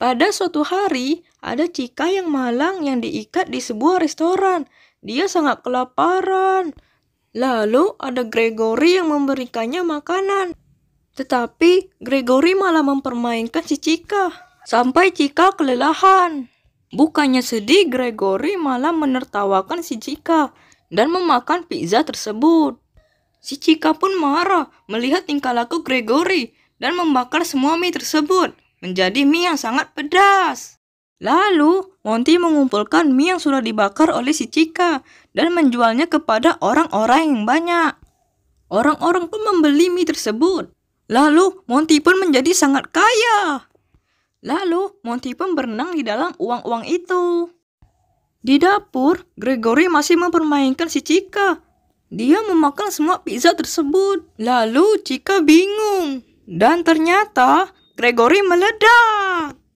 Pada suatu hari, ada Cika yang malang yang diikat di sebuah restoran. Dia sangat kelaparan. Lalu ada Gregory yang memberikannya makanan. Tetapi Gregory malah mempermainkan si Cika. Sampai Cika kelelahan. Bukannya sedih, Gregory malah menertawakan si Cika dan memakan pizza tersebut. Si Cika pun marah melihat tingkah laku Gregory dan membakar semua mie tersebut menjadi mie yang sangat pedas. Lalu, Monty mengumpulkan mie yang sudah dibakar oleh si Cika dan menjualnya kepada orang-orang yang banyak. Orang-orang pun membeli mie tersebut. Lalu, Monty pun menjadi sangat kaya. Lalu, Monty pun berenang di dalam uang-uang itu. Di dapur, Gregory masih mempermainkan si Cika dia memakan semua pizza tersebut. Lalu Cika bingung. Dan ternyata Gregory meledak.